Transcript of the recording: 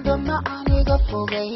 daacado aniga fogay